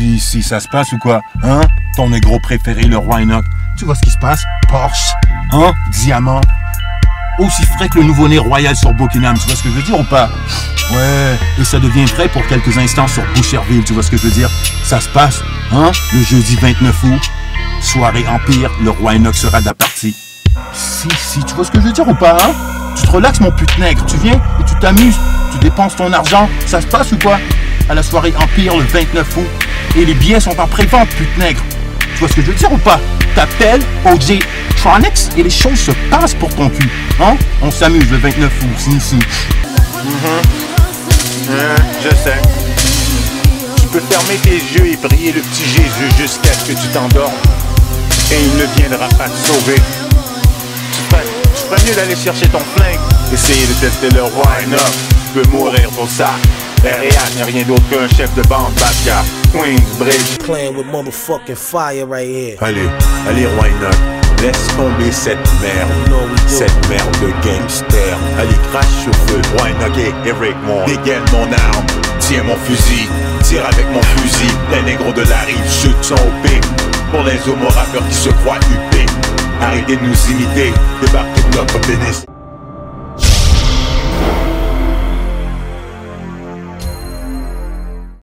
Si, si, ça se passe ou quoi Hein? Ton négro préféré, le roi Enoch. Tu vois ce qui se passe? Porsche, hein? Diamant. Aussi frais que le nouveau-né royal sur Buckingham, tu vois ce que je veux dire ou pas? Ouais, et ça devient vrai pour quelques instants sur Boucherville, tu vois ce que je veux dire? Ça se passe, hein? Le jeudi 29 août, soirée Empire, le roi Enoch sera de la partie. Si, si, tu vois ce que je veux dire ou pas, hein? Tu te relaxes, mon pute nègre, tu viens et tu t'amuses, tu dépenses ton argent, ça se passe ou quoi? À la soirée Empire le 29 août, et les billets sont en pré-vente, pute nègre. Tu vois ce que je veux dire ou pas? T'appelles OJ Tronics et les choses se passent pour ton cul. Hein? On s'amuse le 29 août, si, si. Hein, je sais. Tu peux fermer tes yeux et prier le petit Jésus jusqu'à ce que tu t'endormes. Et il ne viendra pas te sauver. Tu ferais, mieux d'aller chercher ton flingue. Essayer de tester le roi Enoch. Tu peux mourir pour ça. R.A.A. n'est rien d'autre qu'un chef de bande Batka. Queensbridge. Playing with motherfucking fire right here. Allez, allez roi Enoch. Laisse tomber cette merde. You know. Cette merde de gangster. Allez, crache au feu. Roi Enoch et Eric Moore. Dégaine mon arme. Tiens mon fusil. Tire avec mon fusil. Les négros de la rive chutent son OP. Pour les homo rappeurs qui se croient huppés. Arrêtez de nous imiter. Débarquez de notre pénis.